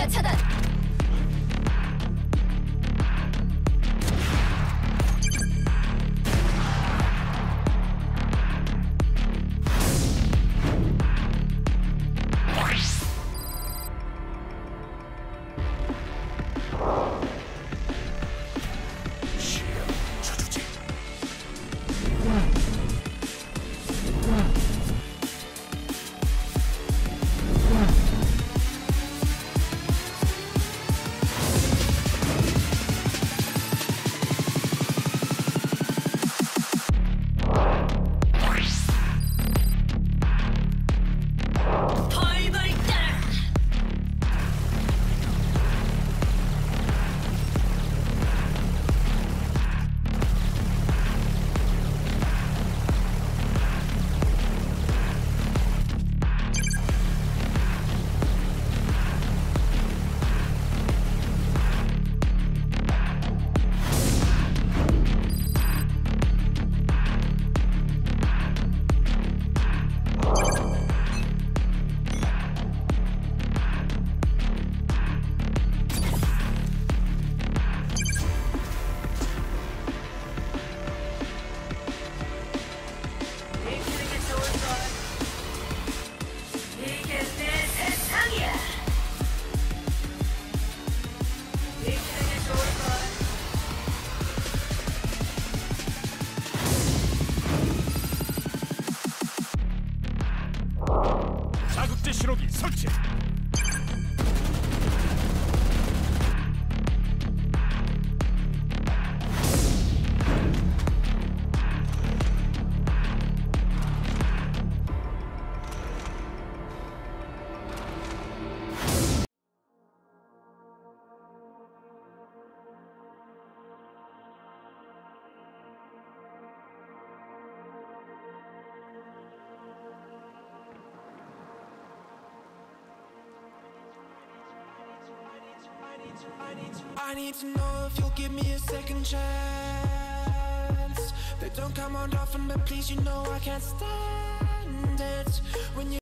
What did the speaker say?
야, 弹! 적재 신호기 설치. I need to know if you'll give me a second chance. They don't come on often, but please, you know I can't stand it. When you